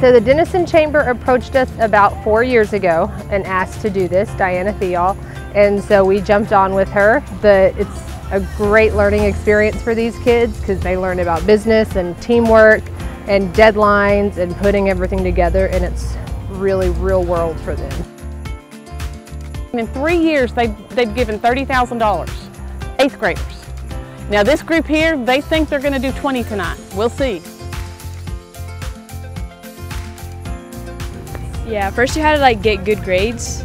So the Denison Chamber approached us about four years ago and asked to do this, Diana Theall, and so we jumped on with her. The, it's a great learning experience for these kids because they learn about business and teamwork and deadlines and putting everything together and it's really real world for them. In three years, they've, they've given $30,000, eighth graders. Now this group here, they think they're gonna do 20 tonight. We'll see. Yeah, first you had to like get good grades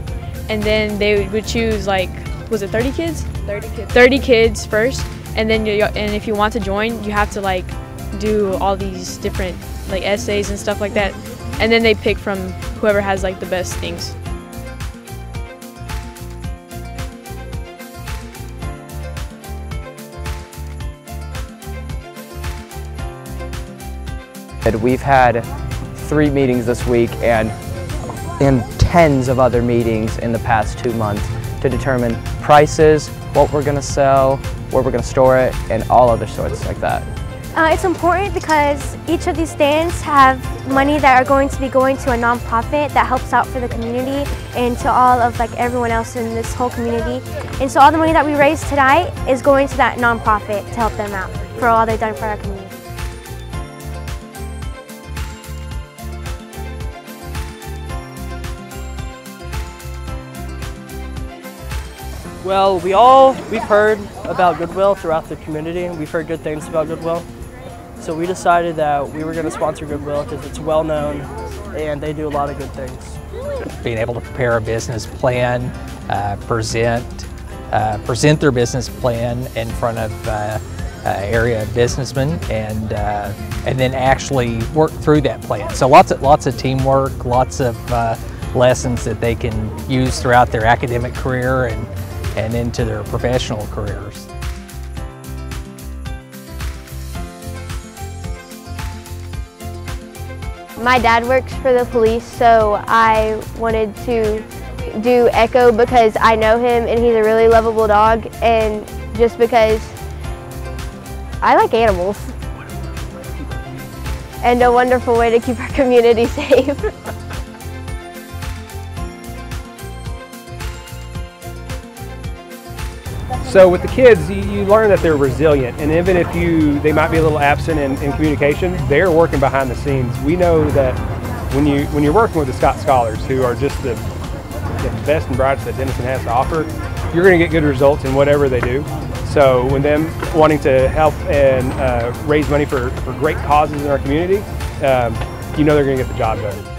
and then they would choose like, was it 30 kids? 30 kids. 30 kids first and then you, and if you want to join, you have to like do all these different like essays and stuff like that. And then they pick from whoever has like the best things. We've had three meetings this week and, and tens of other meetings in the past two months to determine prices, what we're going to sell, where we're going to store it, and all other sorts like that. Uh, it's important because each of these stands have money that are going to be going to a nonprofit that helps out for the community and to all of like everyone else in this whole community. And so all the money that we raise tonight is going to that nonprofit to help them out for all they've done for our community. Well, we all, we've heard about Goodwill throughout the community. And we've heard good things about Goodwill. So we decided that we were going to sponsor Goodwill because it's well known and they do a lot of good things. Being able to prepare a business plan, uh, present, uh, present their business plan in front of uh, uh area businessmen and uh, and then actually work through that plan. So lots of lots of teamwork, lots of uh, lessons that they can use throughout their academic career and and into their professional careers. My dad works for the police, so I wanted to do Echo because I know him and he's a really lovable dog and just because I like animals. And a wonderful way to keep our community safe. So with the kids, you, learn that they're resilient, and even if you they might be a little absent in, in, communication, they're working behind the scenes. We know that when you when you're working with the Scott Scholars, who are just the, the best and brightest that Denison has to offer, you're going to get good results in whatever they do. So when them wanting to help and uh, raise money for, for great causes in our community, um, you know they're going to get the job done.